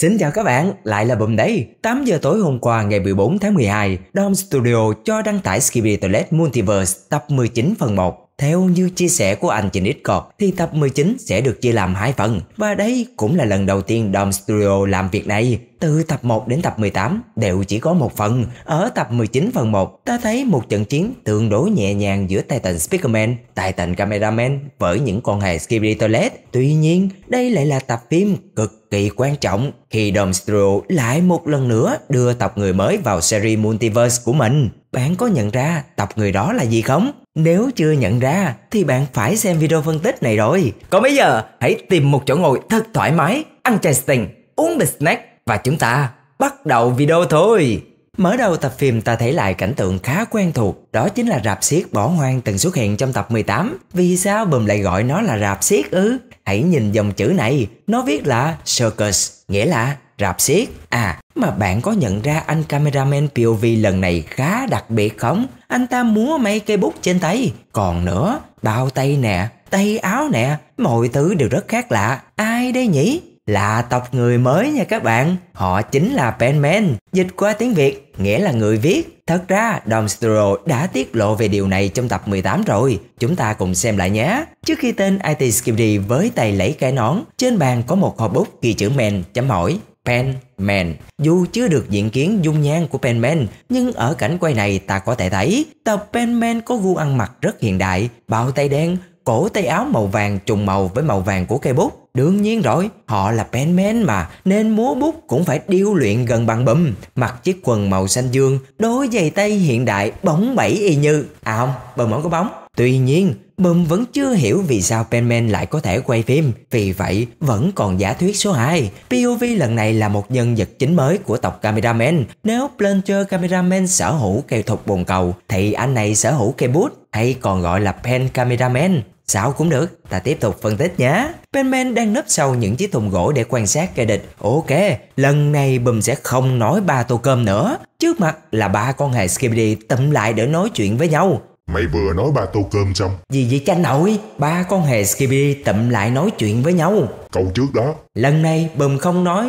Xin chào các bạn, lại là Bùm đấy. 8 giờ tối hôm qua ngày 14 tháng 12, Dom Studio cho đăng tải Skibidi Toilet Multiverse tập 19 phần 1. Theo như chia sẻ của anh trên Discord thì tập 19 sẽ được chia làm hai phần và đây cũng là lần đầu tiên Dom Studio làm việc này. Từ tập 1 đến tập 18 đều chỉ có một phần. Ở tập 19 phần 1 ta thấy một trận chiến tương đối nhẹ nhàng giữa Titan Speakerman, Titan Cameraman với những con hề Skibidi Toilet. Tuy nhiên đây lại là tập phim cực kỳ quan trọng khi Dom Studio lại một lần nữa đưa tập người mới vào series Multiverse của mình. Bạn có nhận ra tập người đó là gì không? Nếu chưa nhận ra thì bạn phải xem video phân tích này rồi. Còn bây giờ hãy tìm một chỗ ngồi thật thoải mái, ăn chai sting, uống bịch snack và chúng ta bắt đầu video thôi. Mở đầu tập phim ta thấy lại cảnh tượng khá quen thuộc, đó chính là rạp xiếc bỏ hoang từng xuất hiện trong tập 18. Vì sao bùm lại gọi nó là rạp xiếc ư? Hãy nhìn dòng chữ này, nó viết là circus, nghĩa là rạp xiếc. À, mà bạn có nhận ra anh cameraman POV lần này khá đặc biệt không? Anh ta múa mấy cây bút trên tay. Còn nữa, bao tay nè, tay áo nè, mọi thứ đều rất khác lạ. Ai đây nhỉ? Là tộc người mới nha các bạn. Họ chính là Penman, dịch qua tiếng Việt, nghĩa là người viết. Thật ra, Domstro đã tiết lộ về điều này trong tập 18 rồi. Chúng ta cùng xem lại nhé. Trước khi tên IT Skibidi với tay lấy cái nón, trên bàn có một hộp bút ghi chữ men chấm hỏi. Penman. Dù chưa được diện kiến dung nhan của Penman, nhưng ở cảnh quay này ta có thể thấy tập Penman có gu ăn mặc rất hiện đại, bao tay đen, cổ tay áo màu vàng trùng màu với màu vàng của cây bút. Đương nhiên rồi, họ là penman mà, nên múa bút cũng phải điêu luyện gần bằng bùm. Mặc chiếc quần màu xanh dương, đôi giày tay hiện đại, bóng bẩy y như. À không, bờ mỏng có bóng. Tuy nhiên, Bùm vẫn chưa hiểu vì sao Penman lại có thể quay phim, vì vậy vẫn còn giả thuyết số 2. POV lần này là một nhân vật chính mới của tộc Cameraman. Nếu Plunger Cameraman sở hữu cây thục bồn cầu, thì anh này sở hữu cây bút, hay còn gọi là Pen Cameraman. Sao cũng được, ta tiếp tục phân tích nhé. Penman đang nấp sau những chiếc thùng gỗ để quan sát kẻ địch. Ok, lần này Bùm sẽ không nói ba tô cơm nữa. Trước mặt là ba con hề Skibidi tụm lại để nói chuyện với nhau. Mày vừa nói ba tô cơm xong Gì vậy cha nội? Ba con hề Skibidi tụm lại nói chuyện với nhau. Câu trước đó Lần này Bùm không nói...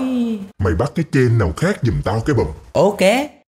Mày bắt cái trên nào khác giùm tao cái bùm Ok,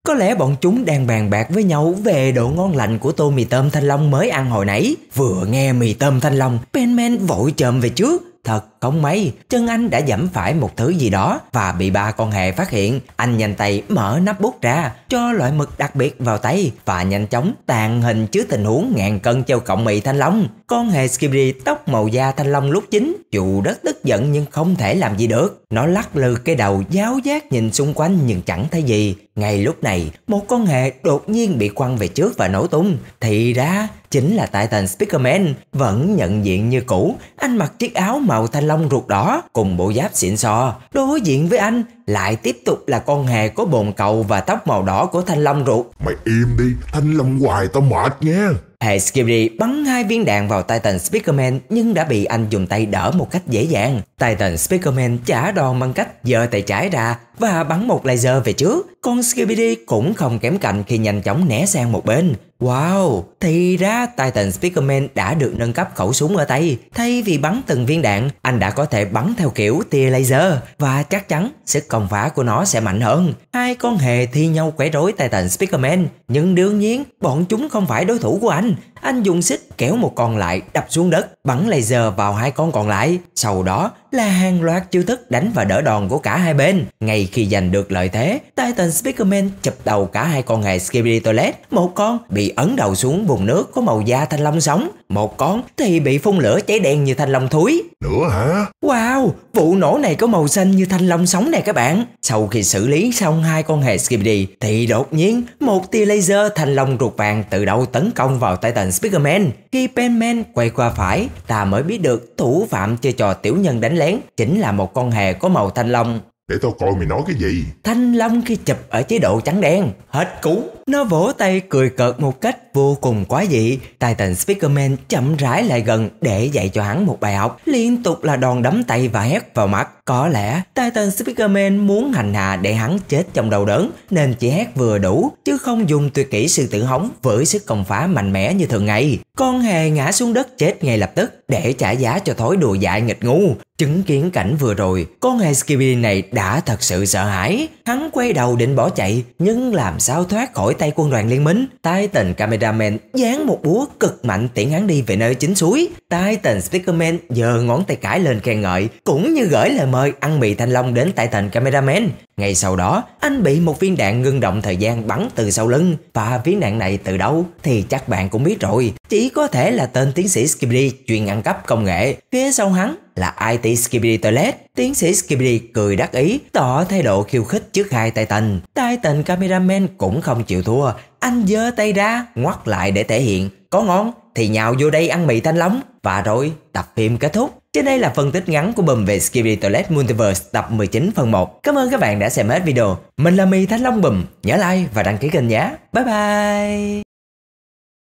có lẽ bọn chúng đang bàn bạc với nhau về độ ngon lành của tô mì tôm thanh long mới ăn hồi nãy. Vừa nghe mì tôm thanh long, Penman vội chồm về trước. Thật không may, chân anh đã dẫm phải một thứ gì đó và bị ba con hề phát hiện. Anh nhanh tay mở nắp bút ra, cho loại mực đặc biệt vào tay và nhanh chóng tàn hình trước tình huống ngàn cân treo cộng mì thanh long. Con hề Skibidi tóc màu da thanh long lúc chín, dù rất tức giận nhưng không thể làm gì được. Nó lắc lư cái đầu giáo giác nhìn xung quanh nhưng chẳng thấy gì. Ngay lúc này, một con hề đột nhiên bị quăng về trước và nổ tung. Thì ra, chính là Titan Speakerman vẫn nhận diện như cũ. Anh mặc chiếc áo màu thanh long ruột đỏ cùng bộ giáp xịn sò. Đối diện với anh lại tiếp tục là con hề có bồn cầu và tóc màu đỏ của thanh long ruột. Mày im đi Thanh Long hoài tao mệt nha Hệ Skibidi bắn hai viên đạn vào Titan Speakerman nhưng đã bị anh dùng tay đỡ một cách dễ dàng. Titan Speakerman trả đòn bằng cách giơ tay trái ra và bắn một laser về trước. Con Skibidi cũng không kém cạnh khi nhanh chóng né sang một bên. Wow, thì ra Titan Speakerman đã được nâng cấp khẩu súng ở tay. Thay vì bắn từng viên đạn, anh đã có thể bắn theo kiểu tia laser và chắc chắn sức công phá của nó sẽ mạnh hơn. Hai con hề thi nhau quấy rối Titan Speakerman, nhưng đương nhiên bọn chúng không phải đối thủ của anh. Anh dùng xích kéo một con lại đập xuống đất, bắn laser vào hai con còn lại. Sau đó là hàng loạt chiêu thức đánh và đỡ đòn của cả hai bên. Ngay khi giành được lợi thế, Titan Speakerman chụp đầu cả hai con hề Skibidi Toilet. Một con bị ấn đầu xuống vùng nước có màu da thanh long sống, một con thì bị phun lửa cháy đen như thanh long thúi. Nữa hả Wow, vụ nổ này có màu xanh như thanh long sống này các bạn. Sau khi xử lý xong hai con hề Skibidi thì đột nhiên một tia laser thanh long ruột vàng từ đâu tấn công vào Titan Speakerman. Khi Penman quay qua phải, ta mới biết được thủ phạm chơi trò tiểu nhân đánh lén chính là một con hề có màu thanh long. Để tao coi mày nói cái gì Thanh long khi chụp ở chế độ trắng đen, hết cú. Nó vỗ tay cười cợt một cách vô cùng quá dị. Titan Speakerman chậm rãi lại gần để dạy cho hắn một bài học. Liên tục là đòn đấm tay và hét vào mặt. Có lẽ Titan Speakerman muốn hành hạ để hắn chết trong đầu đớn nên chỉ hét vừa đủ chứ không dùng tuyệt kỹ sư tử hống với sức công phá mạnh mẽ như thường ngày. Con hề ngã xuống đất chết ngay lập tức để trả giá cho thói đùa dại nghịch ngu. Chứng kiến cảnh vừa rồi, con hề Skibidi này đã thật sự sợ hãi. Hắn quay đầu định bỏ chạy, nhưng làm sao thoát khỏi tay quân đoàn liên minh. Titan Cameraman giáng một búa cực mạnh tiễn hắn đi về nơi chính suối. Titan Speakerman giơ ngón tay cái lên khen ngợi, cũng như gửi lời mời ăn mì thanh long đến Titan Cameraman. Ngay sau đó, anh bị một viên đạn ngưng động thời gian bắn từ sau lưng. Và viên đạn này từ đâu thì chắc bạn cũng biết rồi. Chỉ có thể là tên tiến sĩ Skibidi chuyên ăn cắp công nghệ. Phía sau hắn là IT Skibidi Toilet. Tiến sĩ Skibidi cười đắc ý, tỏ thái độ khiêu khích trước hai Titan. Titan Cameraman cũng không chịu thua. Anh giơ tay ra, ngoắt lại để thể hiện. Có ngon thì nhào vô đây ăn mì thanh long. Và rồi, tập phim kết thúc. Trên đây là phân tích ngắn của Bùm về Skibidi Toilet Multiverse tập 19 phần 1. Cảm ơn các bạn đã xem hết video. Mình là Mì Thanh Long Bùm. Nhớ like và đăng ký kênh nhé. Bye bye!